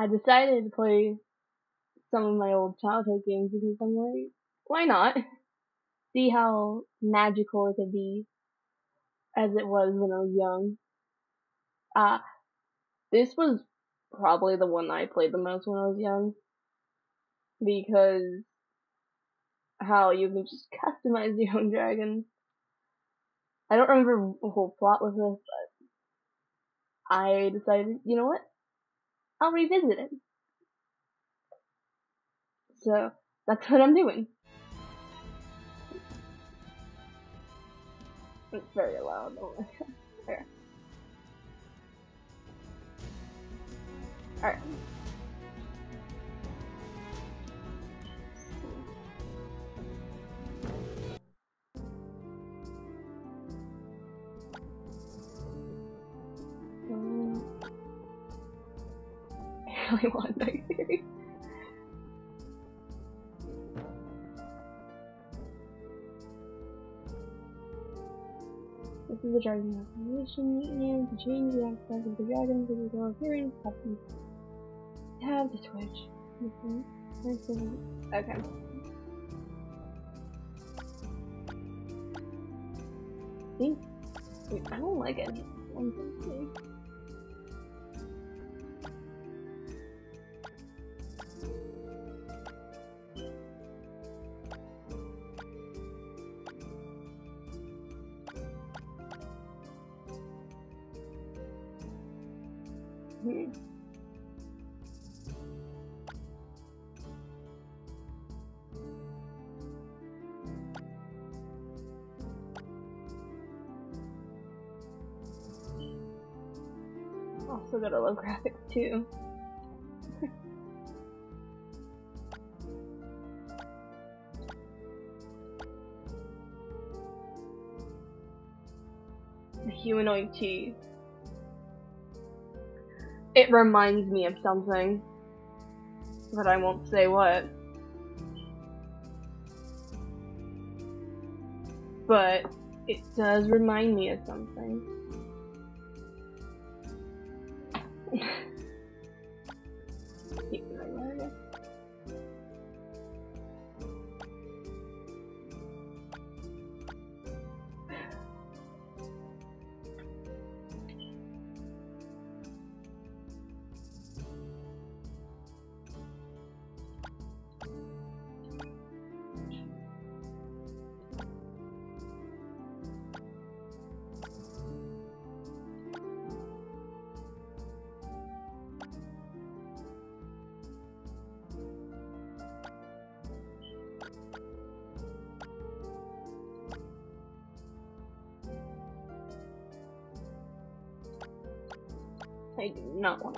I decided to play some of my old childhood games because I'm like, why not? See how magical it could be as it was when I was young. Uh, this was probably the one I played the most when I was young because how you can just customize your own dragon. I don't remember the whole plot with this, but I decided, you know what? I'll revisit it. So that's what I'm doing. It's very loud. Alright. I want This is the dragon information and to change the aspect of the dragon to the appearance button. Have the switch. Okay. See? I don't like it. Also got a low graphics too. the humanoid teeth. It reminds me of something. But I won't say what. But it does remind me of something.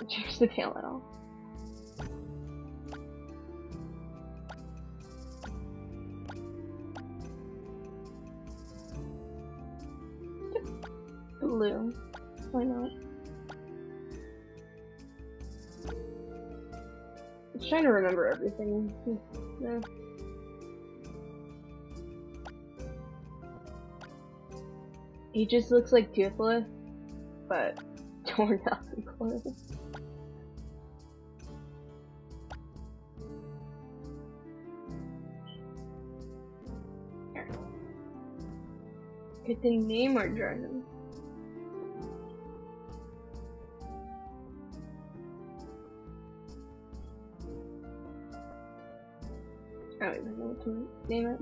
To change the tail at all. Blue. Why not? I was trying to remember everything. Yeah. He just looks like Toothless, but torn up and clothes. The name our dragon. I don't even know what to name it.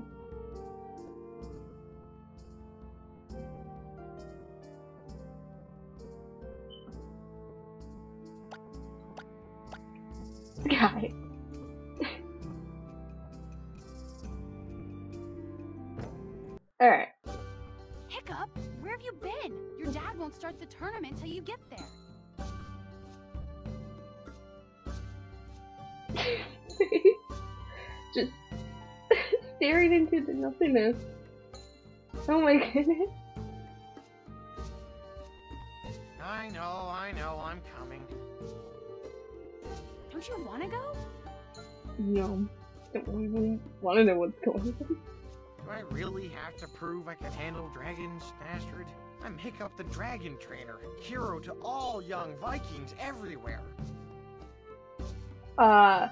What's going on. Do I really have to prove I can handle dragons, bastard? I'm Hiccup the Dragon Trainer, hero to all young Vikings everywhere. Uh,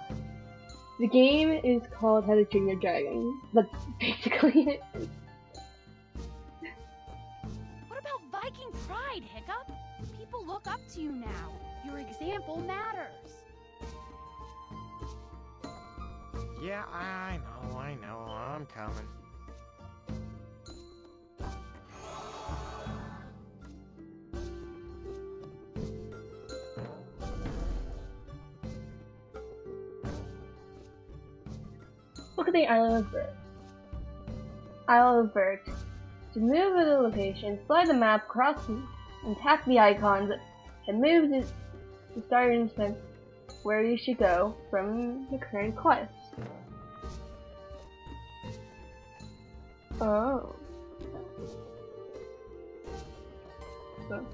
the game is called How to Train Your Dragon. That's basically it. What about Viking pride, Hiccup? People look up to you now. Your example matters. Yeah, I know, I know. I'm coming. Look at the Island of Berk. Isle of Berk. To move to the location, slide the map across and tap the icons and move to the starting point where you should go from the current quest. Oh. So.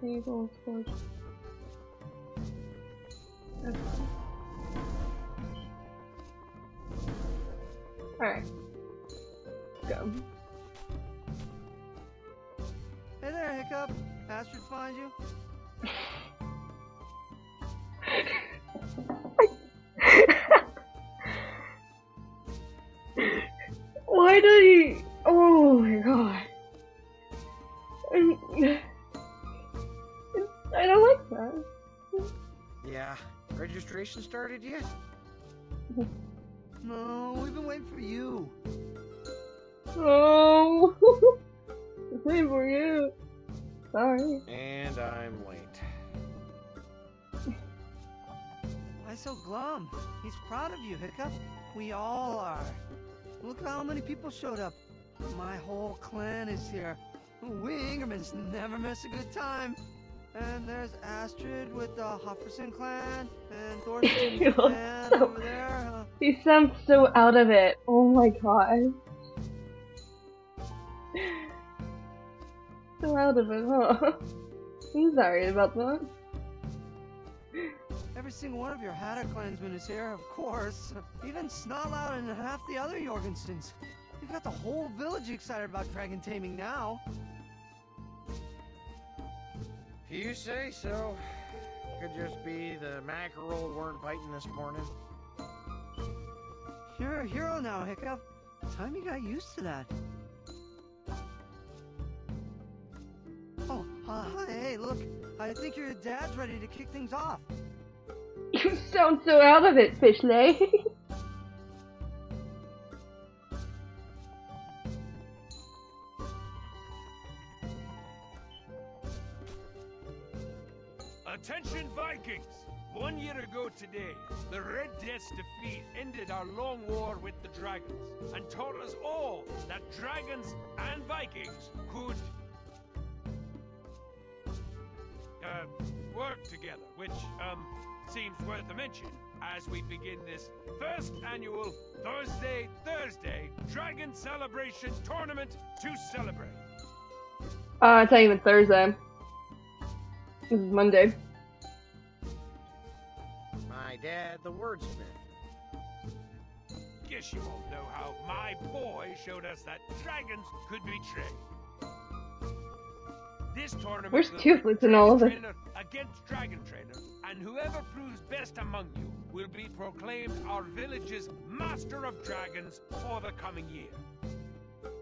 Table, sports. Okay. Alright. Go. Hey there, Hiccup. Astrid find you? Registration started yet? No, we've been waiting for you. Oh. Same for you. Sorry. And I'm late. Why so glum? He's proud of you, Hiccup. We all are. Look how many people showed up. My whole clan is here. We Ingermans never miss a good time. And there's Astrid with the Hofferson clan, and Thorston's You clan so- over there. He sounds so out of it. Oh my god. So out of it, huh? I'm sorry about that. every single one of your Haddock clansmen is here, of course. Even Snotlout and half the other Jorgensons. You've got the whole village excited about dragon taming now. If you say so. Could just be the mackerel weren't biting this morning. You're a hero now, Hiccup. Time you got used to that. Oh, uh, hey, look. I think your dad's ready to kick things off. You sound so out of it, Fishlegs. Vikings! One year ago today, the Red Death's defeat ended our long war with the dragons and taught us all that dragons and Vikings could uh, work together, which um seems worth a mention as we begin this first annual Thursday Thursday Dragon Celebration Tournament to celebrate. Uh, it's not even Thursday. Is Monday. My dad, the wordsmith. Guess you all know how my boy showed us that dragons could be trained. This tournament Where's will Toothless be in all of Dragon it? Against Dragon Trainer, and whoever proves best among you will be proclaimed our village's Master of Dragons for the coming year.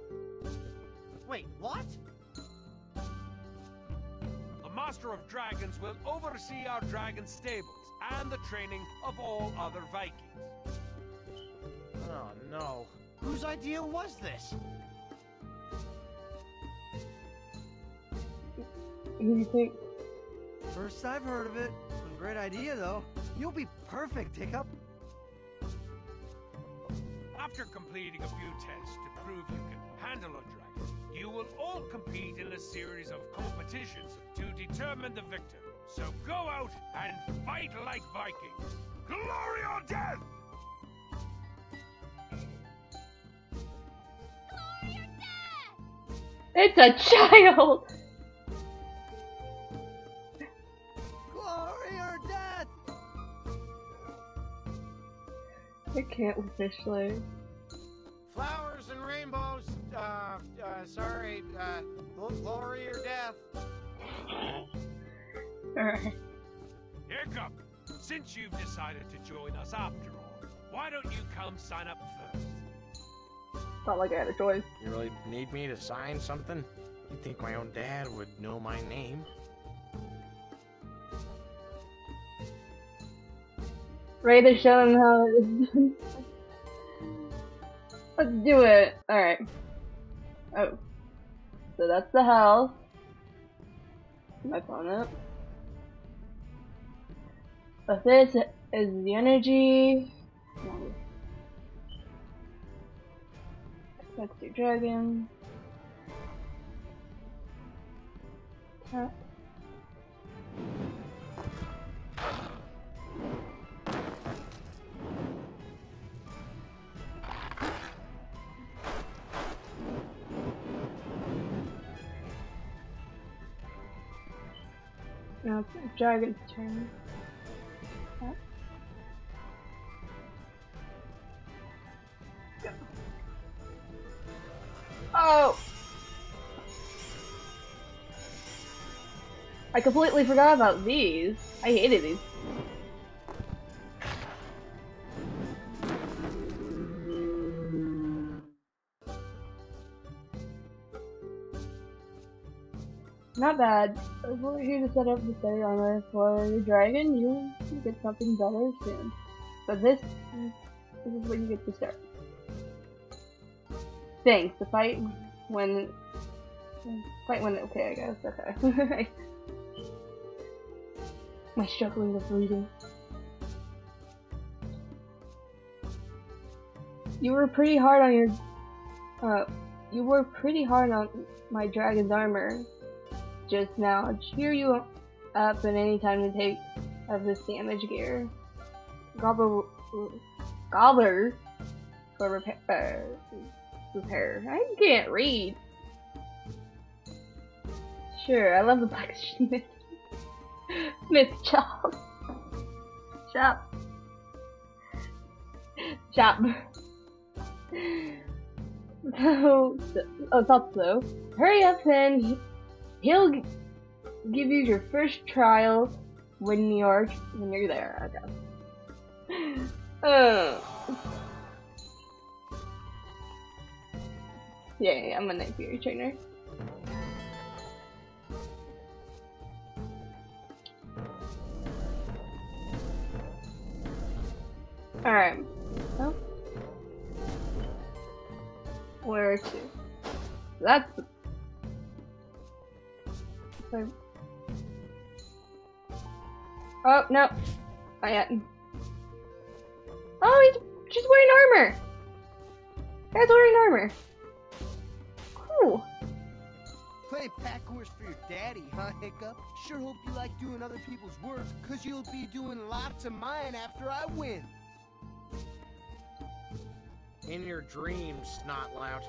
Wait, what? The Master of Dragons will oversee our dragon stables and the training of all other Vikings. Oh no. Whose idea was this? Who do you think? First I've heard of it. A great idea, though. You'll be perfect, Hiccup. After completing a few tests to prove you can handle a dragon, you will all compete in a series of competitions to determine the victor. So go out and fight like Vikings. Glorious death! Glory or death! It's a child! Glory or death! I can't with Fishlegs. Flowers and rainbows. Uh, uh, sorry. Uh, glory or death. Alright. Hiccup, since you've decided to join us after all, why don't you come sign up first? Not like I had a choice. You really need me to sign something? You'd think my own dad would know my name. Ready to show him how it is done. Let's do it. Alright. Oh. So that's the house. My phone up. But this is the energy. Let's do dragon. Tap. Now it's dragon's turn. Go. Oh! I completely forgot about these. I hated these. Bad. We're here to set up the third armor for the dragon, you'll get something better soon. But this, this is what you get to start. Thanks. The fight when, fight when okay, I guess. Okay. My struggling with reading. You were pretty hard on your, uh, you were pretty hard on my dragon's armor just now. Cheer you up at any time to take of this damage gear. Gobbler, gobbler for repair. Uh, repair. I can't read. Sure, I love the blacksmith. Smith chop. Chop. Chop. So, oh, thought so. Hurry up then. He'll give you your first trial when you're when you're there. Okay. Uh. Yeah, yeah, yeah, I'm a Night Fury trainer. Alright. Oh. Where to? That's the so- Oh, no. Not yet. Oh, he's just wearing armor. Guy's wearing armor. Cool. Playing pack horse for your daddy, huh, Hiccup? Sure hope you like doing other people's work, cause you'll be doing lots of mine after I win. In your dreams, Snotlout.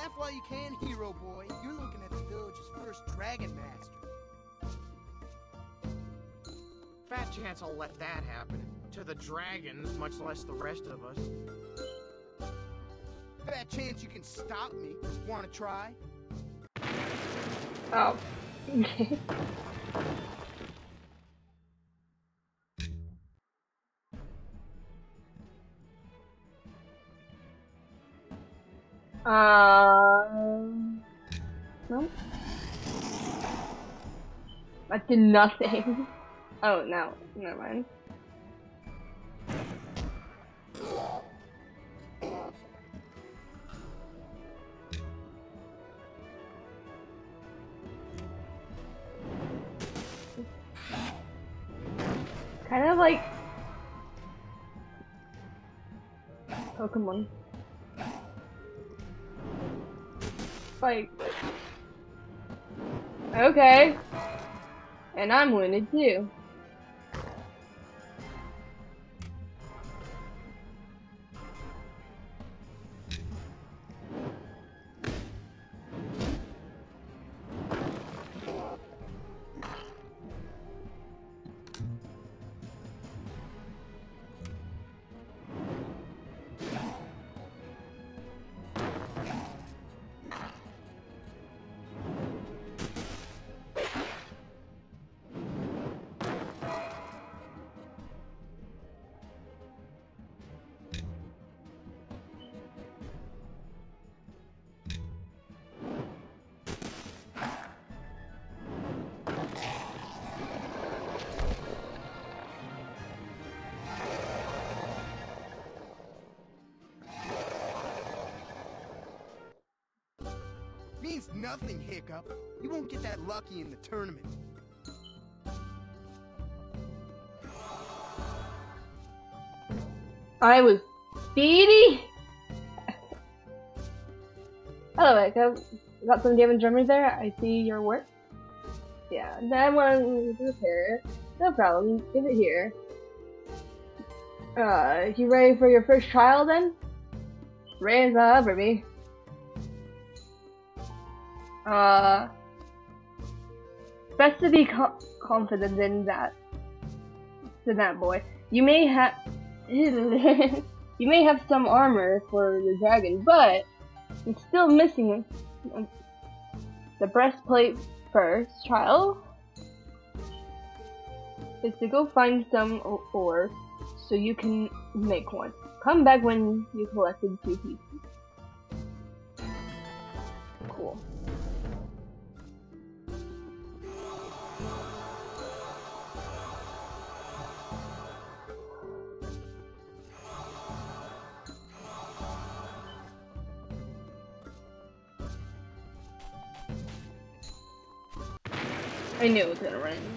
Laugh while you can, hero boy. You're looking at the village's first dragon master. Fat chance I'll let that happen. To the dragons, much less the rest of us. Fat chance you can stop me. Wanna try? Oh. Um. No. That did nothing. Oh no, never mind. Kind of like Pokemon. Like Okay. And I'm wounded too. Nothing, Hiccup. You won't get that lucky in the tournament. I was speedy. Hello, Echo. Got some damage memory there. I see your work. Yeah, that one repair it. No problem. Give it here. Uh, you ready for your first trial then? Raise up me. Uh, best to be co confident in that. To that boy. You may have you may have some armor for the dragon, but it's still missing the breastplate first. Trial is to go find some ore so you can make one. Come back when you collected two pieces. Cool. I knew it was gonna run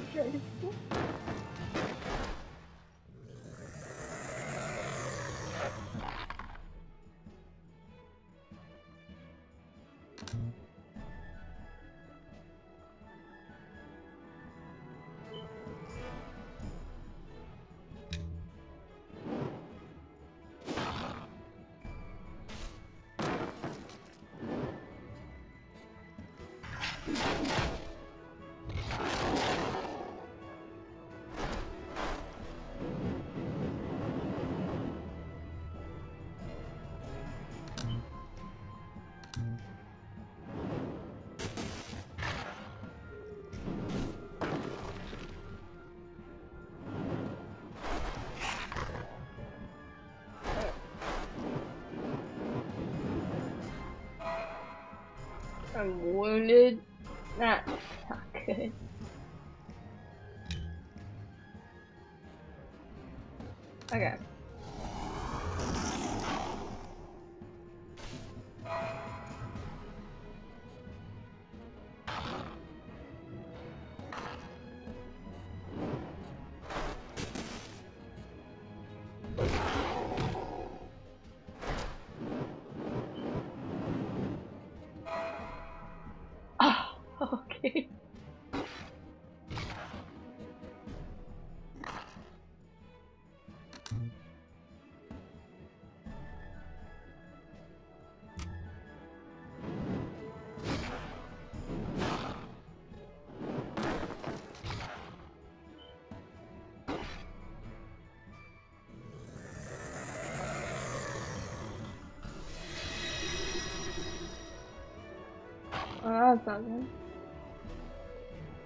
That's.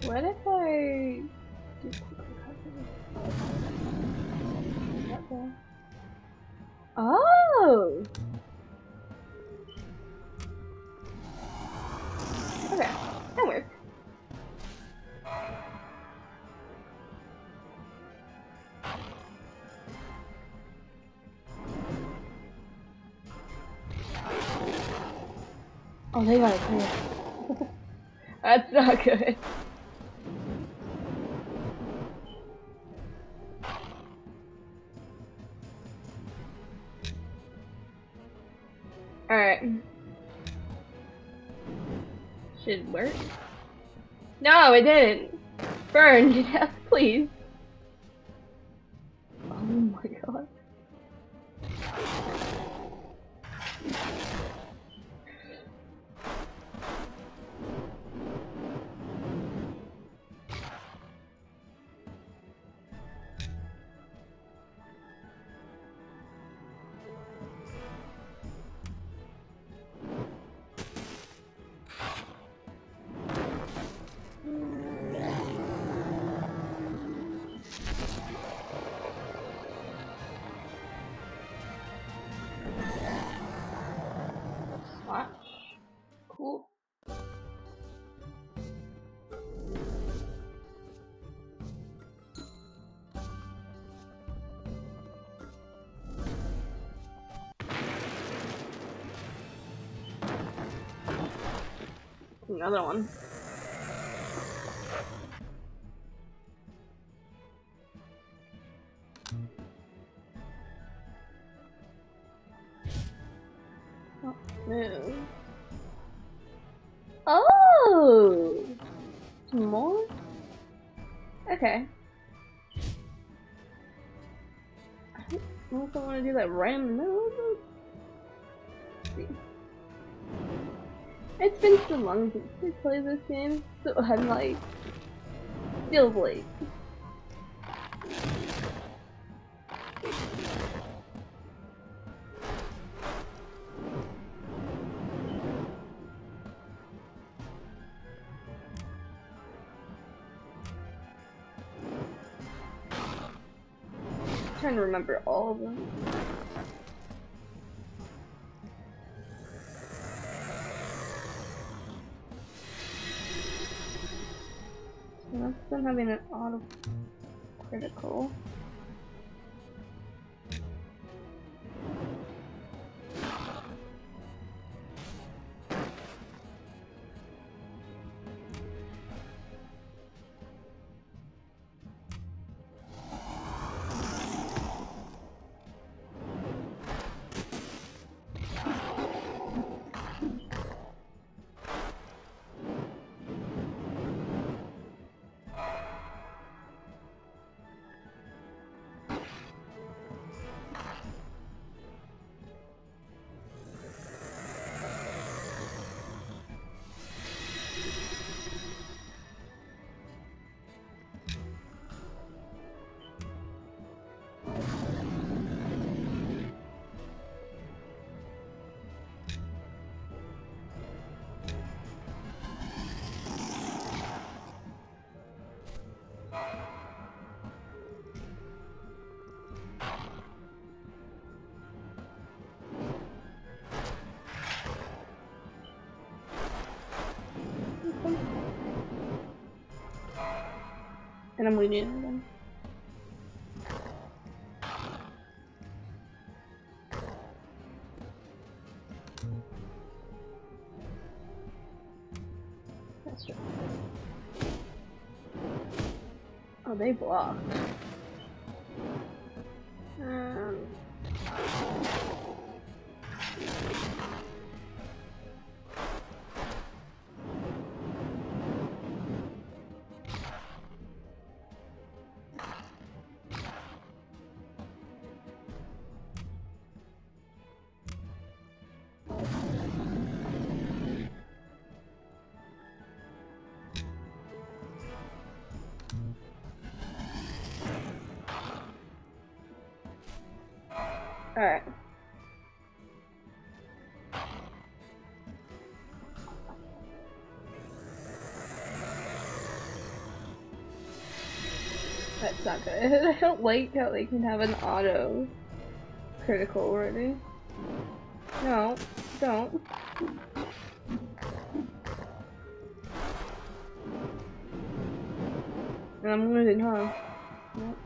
What if I do quick recovery? Oh! Okay, that worked. Oh, they got it clear. That's not good. Alright. Should work. No, it didn't. Burn death, please. Another one. Oh, move. Oh! Some more? Okay. I don't want to do that right in It's been so long since I played this game, so I'm like... still late. trying to remember all of them. Them having an auto critical. And I'm again. That's. Oh, they blocked. Alright. That's not good. I don't like how they can have an auto critical already. No, don't. And I'm losing, huh? Yep.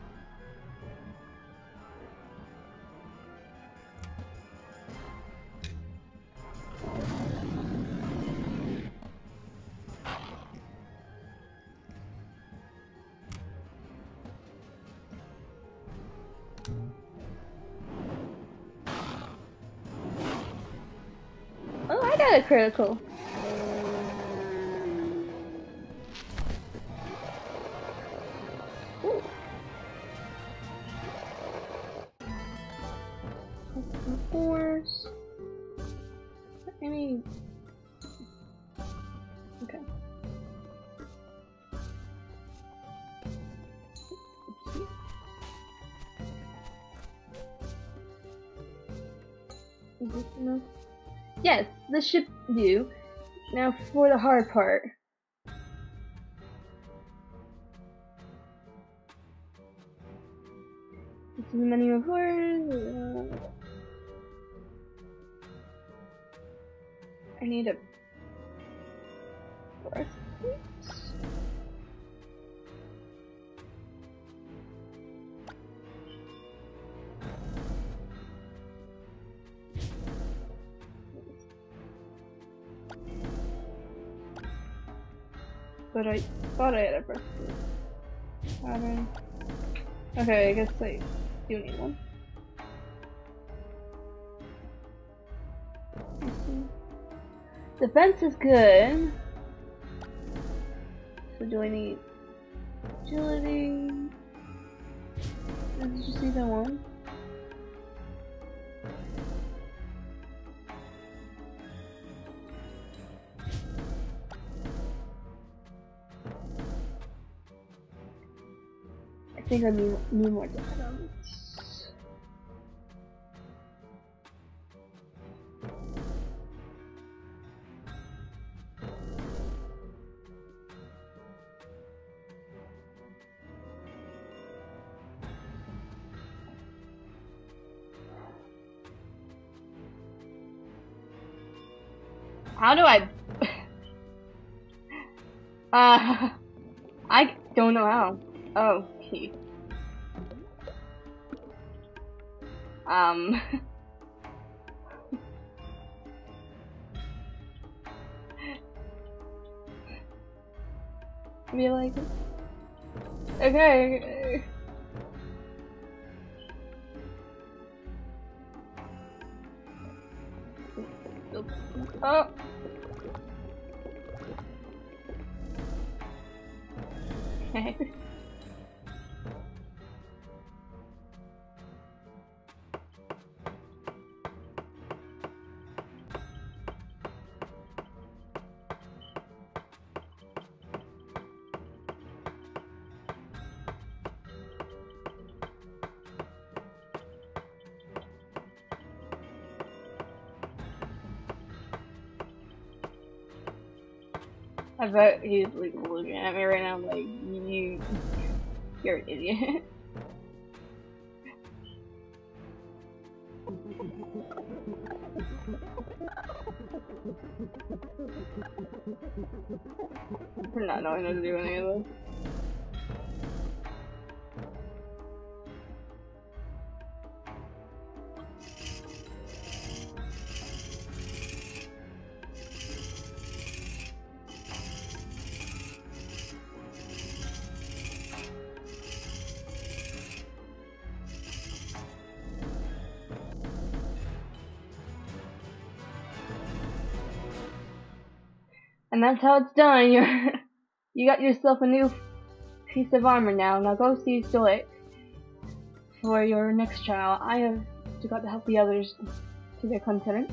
Critical. For the hard part. This is the menu of horrors. uh, I need a but I thought I had a. Pattern. Okay, I guess I do need one. Defense is good. So do I need agility? Did you see that one? Think I need, need more defense. How do I? uh, I don't know how. Oh, Um. Be like, okay. Oh. Okay. I bet he's like looking at me right now like you you're an idiot. Not knowing how to do any And that's how it's done. You're you got yourself a new piece of armor now. Now go see Stoick for your next trial. I have got to help the others to their continent.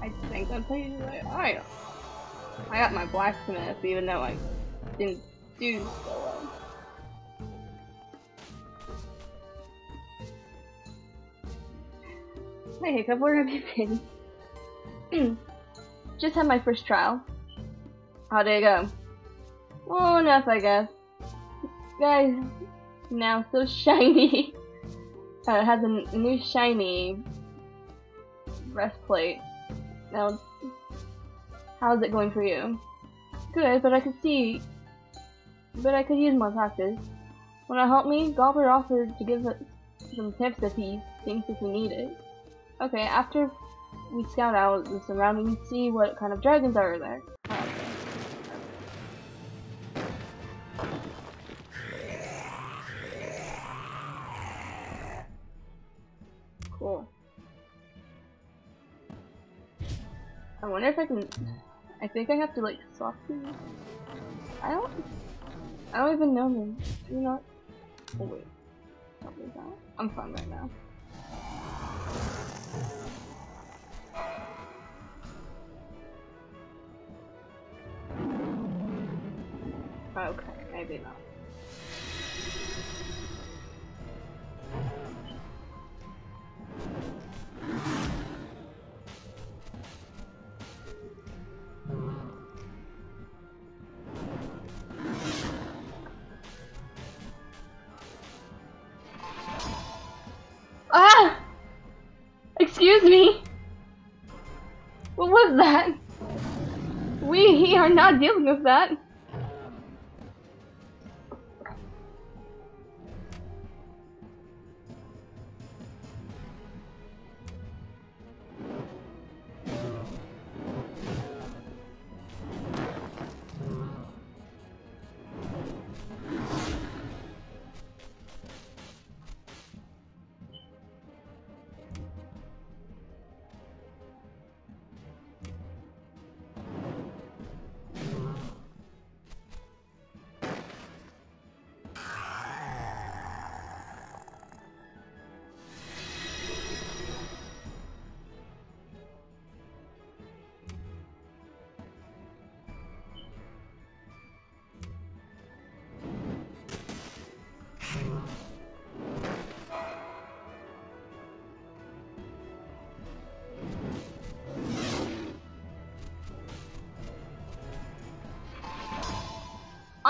I think you do it. I I got my blacksmith even though I didn't do so well. Hey Hiccup, where have been? Just had my first trial. How did it go? Well, enough, I guess. Guys, now so shiny. uh, it has a new shiny breastplate. Now, how's it going for you? Good, but I could see. But I could use more practice. Wanna help me? Gobber offered to give us some tips if he thinks if we need it. Okay, after we scout out the surroundings, see what kind of dragons are there. Cool. I wonder if I can. I think I have to like swap. I don't. I don't even know them. Do you not? Oh wait. I'm fine right now. Okay, maybe not. Ah! Excuse me! What was that? We are not dealing with that.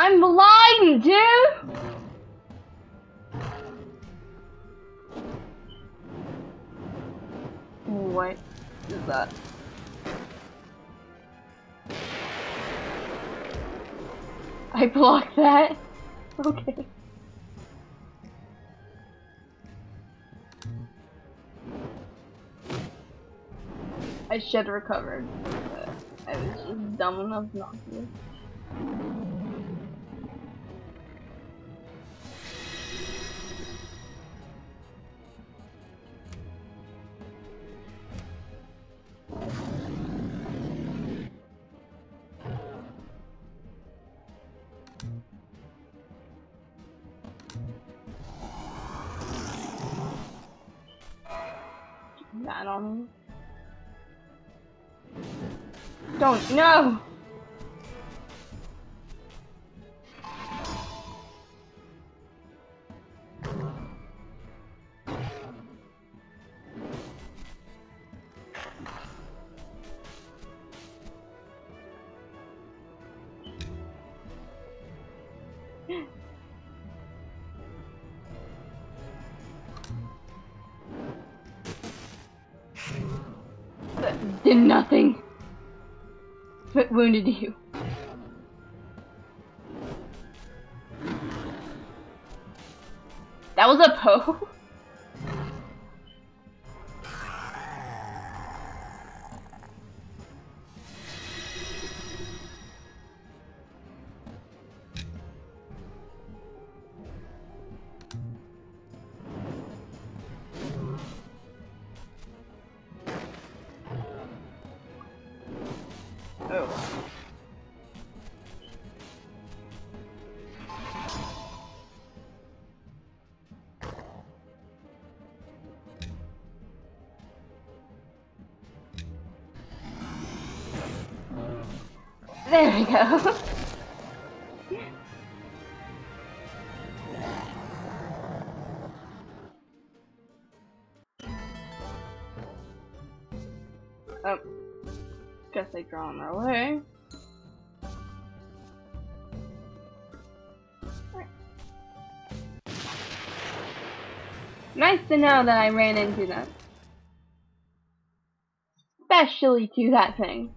I'm blind, dude! What is that? I blocked that? Okay. I should have recovered, but I was just dumb enough not to. That on. Don't no. Nothing. But wounded you. That was a Poe? There we go. oh. Guess they draw on my way. Nice to know that I ran into them. Especially to that thing.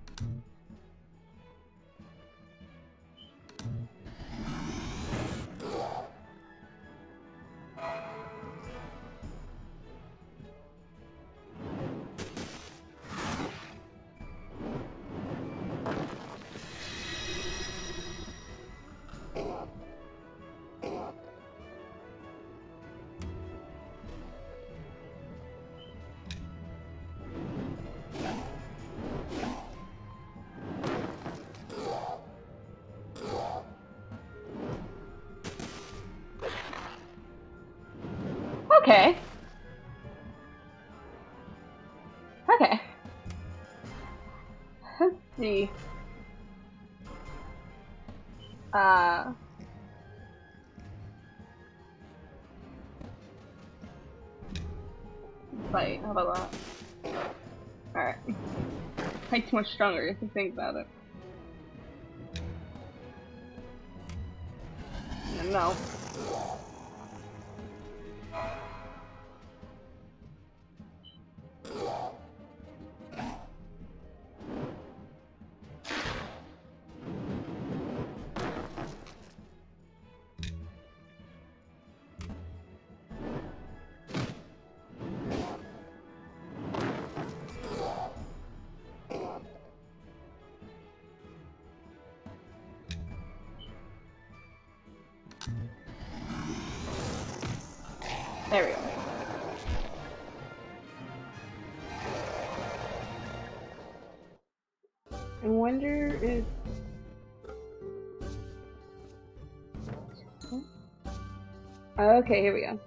About that? Alright. Fight's much stronger if you think about it. No. I wonder if. Oh, okay, here we go.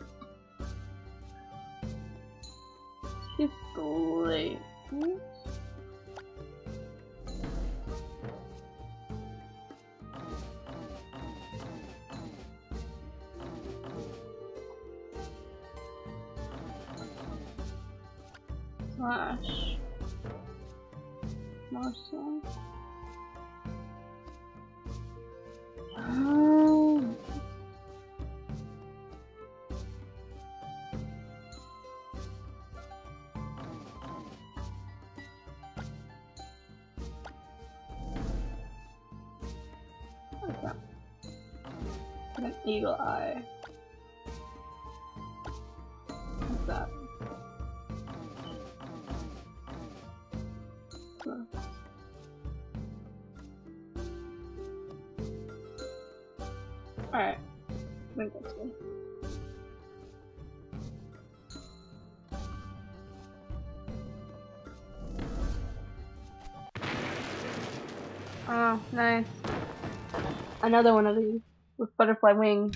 Display. Slash. Nossa. Nice. Another one of these with butterfly wings.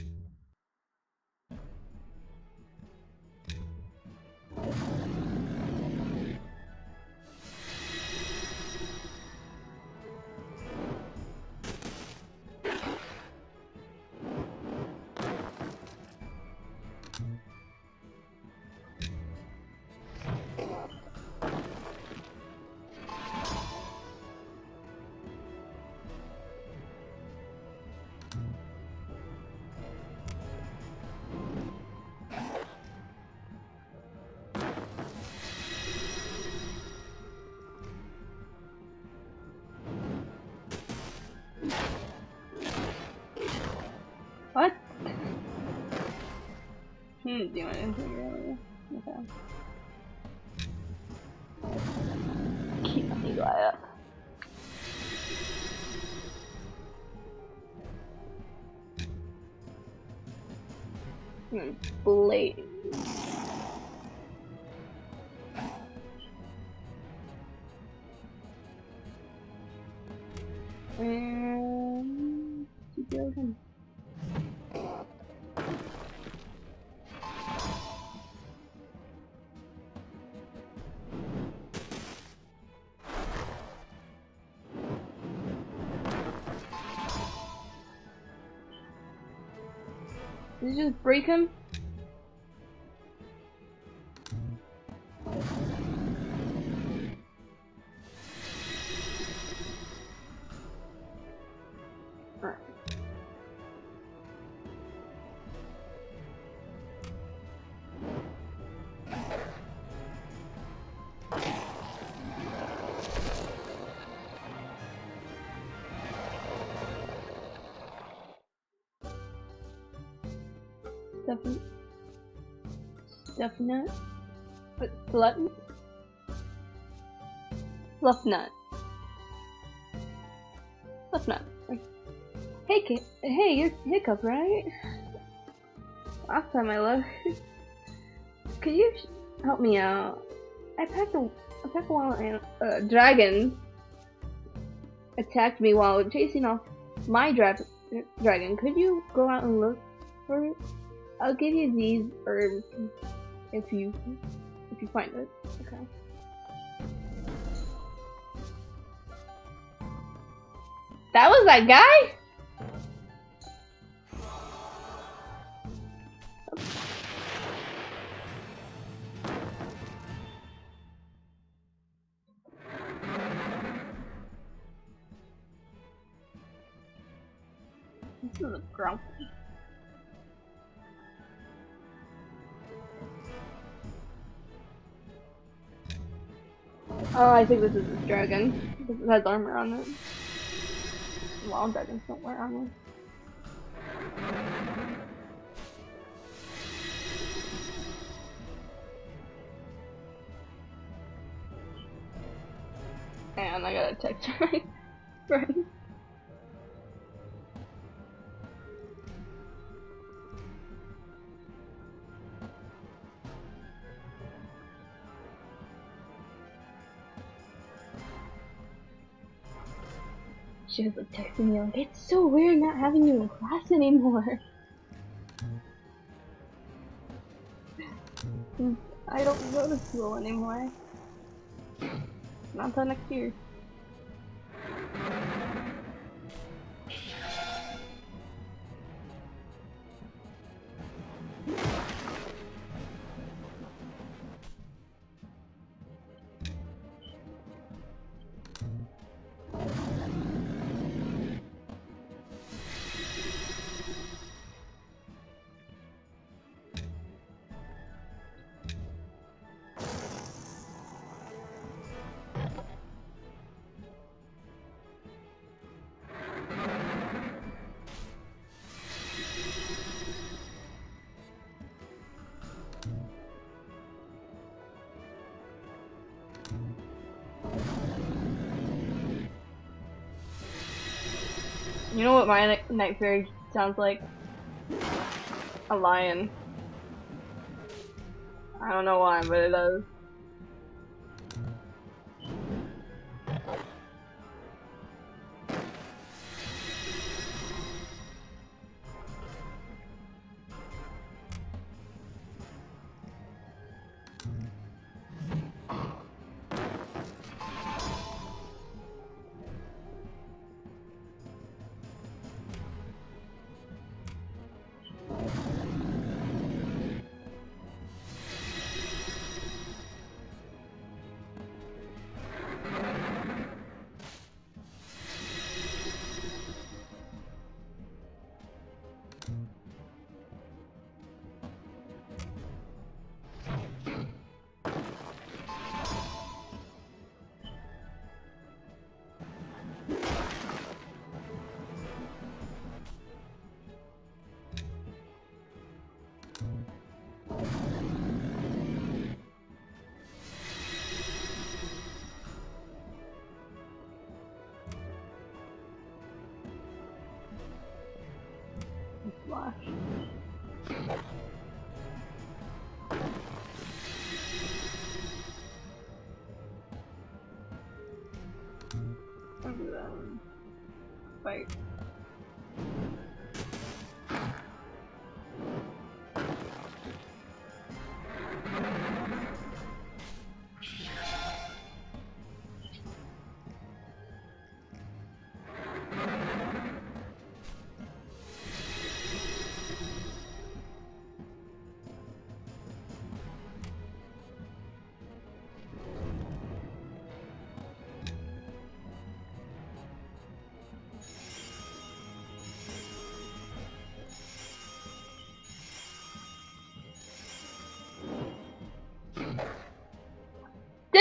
Didn't do anything really. Okay. Keep eagle eye up. Blade. Just break him? What? Glutton? Fluffnut. Fluffnut. Hey, Ki- hey, you're Hiccup, right? Last time I looked. Could you help me out? I packed a, I packed a wild uh, dragon attacked me while chasing off my dra- dragon. Could you go out and look for it? I'll give you these herbs if you if you find it. Okay. That was that guy? This is a grumpy. Oh, I think this is this dragon. Because it has armor on it. Wild dragons don't wear armor. And I got a text from She was like texting me like, it's so weird not having you in class anymore. I don't go to school anymore. Not until next year. You know what my ni- Night Fury sounds like? A lion. I don't know why, but it does.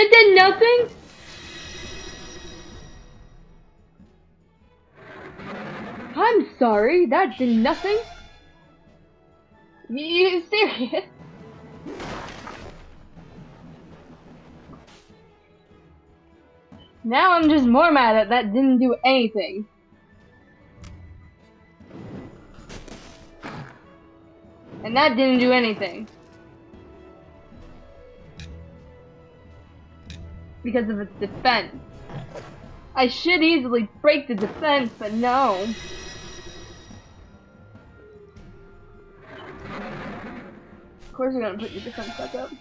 That did nothing? I'm sorry, that did nothing? You serious? Now I'm just more mad at that didn't do anything. And that didn't do anything. Because of its defense. I should easily break the defense, but no. Of course you're gonna put your defense back up.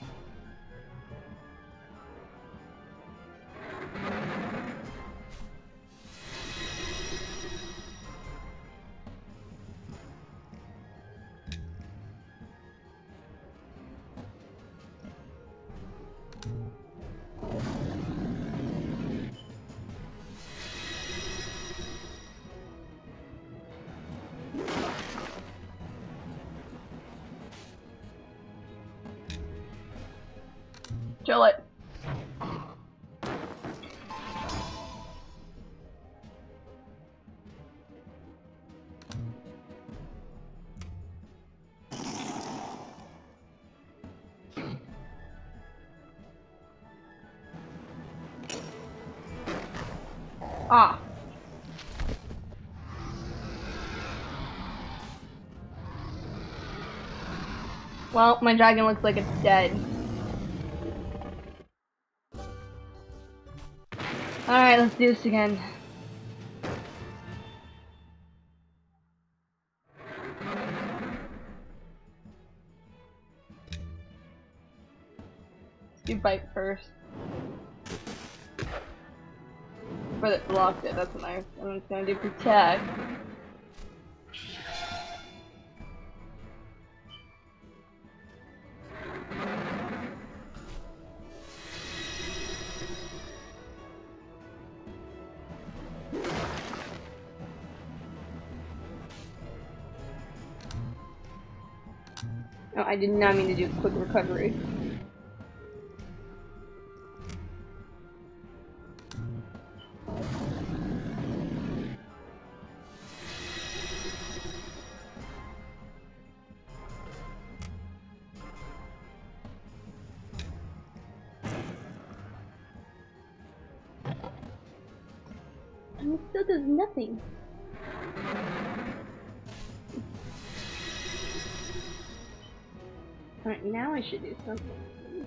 Well, my dragon looks like it's dead. Alright, let's do this again. Do bite first. But it blocked it, that's nice. I'm just gonna do protect. Did not mean to do quick recovery. And still does nothing. Now I should do something.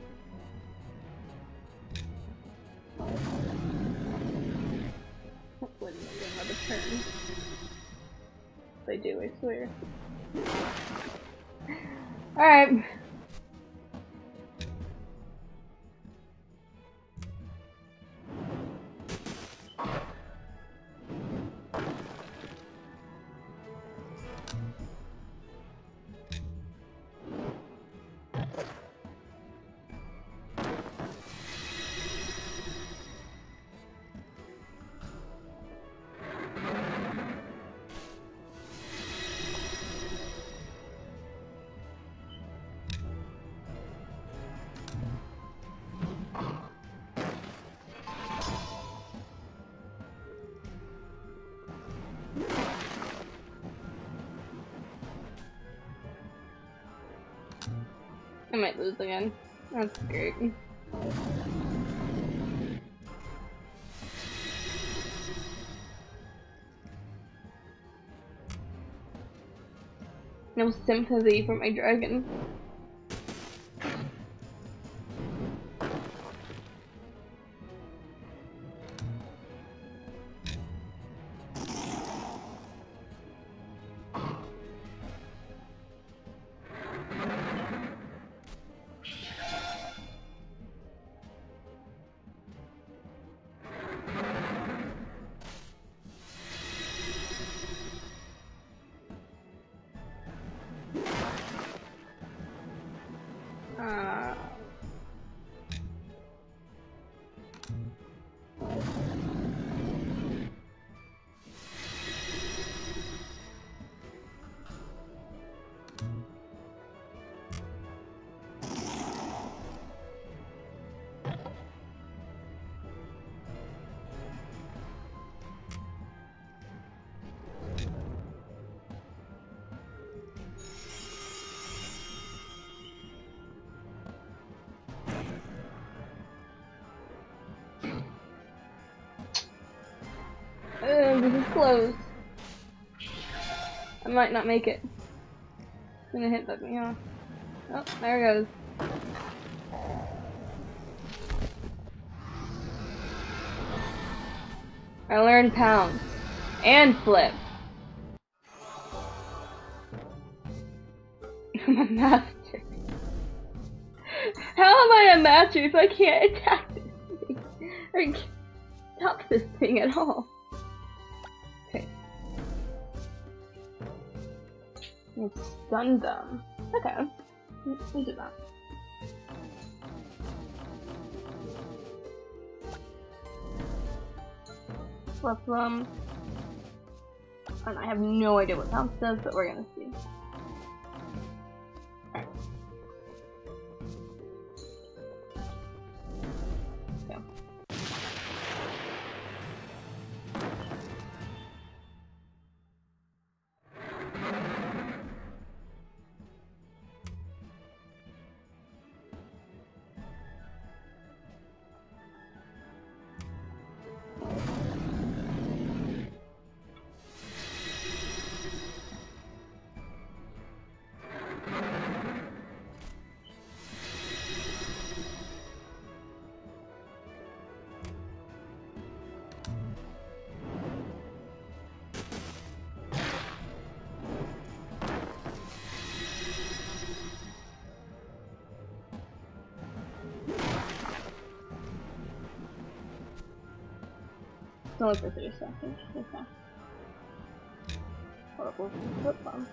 Hopefully get another turn. If they do, I swear. Alright. Might lose again. That's great. No sympathy for my dragon. Close. I might not make it. It's gonna hit that off. Oh, there it goes. I learned pounce and flip. I'm a master. How am I a master if I can't attack this thing? Or stop this thing at all? Them. Okay. We'll do that. Flip them. And I have no idea what pounce does, but we're gonna see. For 30 seconds. Okay. Horrible flip bomb.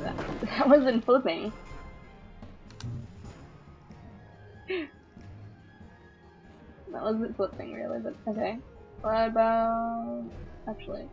That, that wasn't flipping. that wasn't flipping really, but okay. What about... Actually...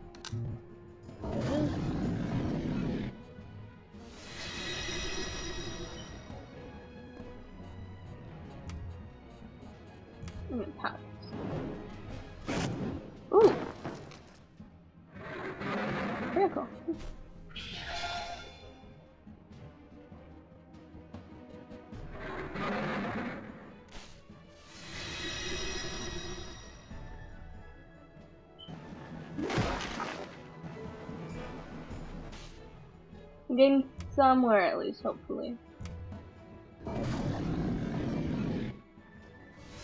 getting somewhere at least, hopefully.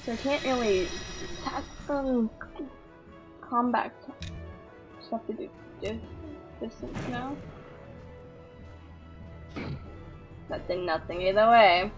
So I can't really attack from combat. Just have to do distance now. That did nothing either way.